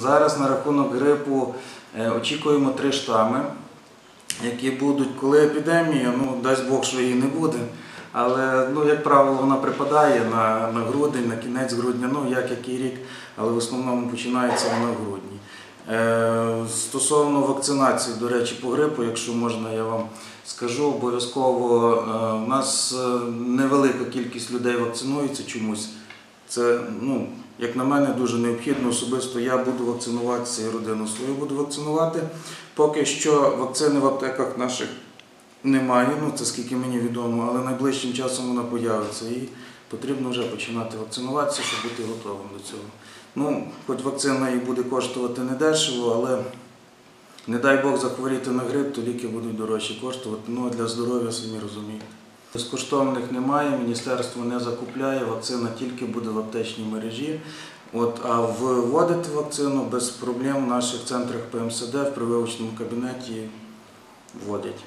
Зараз на рахунок грипу е, очікуємо три штами, які будуть, коли епідемія, ну дасть Бог, що її не буде. Але, ну, як правило, вона припадає на, на грудень, на кінець грудня, ну як який рік, але в основному починається вона в грудні. Е, стосовно вакцинації, до речі, по грипу, якщо можна, я вам скажу, обов'язково е, у нас е, невелика кількість людей вакцинується чомусь. Це, ну, як на мене, дуже необхідно. Особисто я буду вакцинуватися і родину свою буду вакцинувати. Поки що вакцини в аптеках наших немає, ну це скільки мені відомо, але найближчим часом вона появиться і потрібно вже починати вакцинуватися, щоб бути готовим до цього. Ну, хоч вакцина і буде коштувати недешево, але не дай Бог захворіти на грип, то ліки будуть дорожчі коштувати. Ну для здоров'я самі розумієте. Безкоштовних немає, міністерство не закупляє, вакцина тільки буде в аптечній мережі. От, а вводити вакцину без проблем в наших центрах ПМСД в прививочному кабінеті вводять.